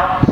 out.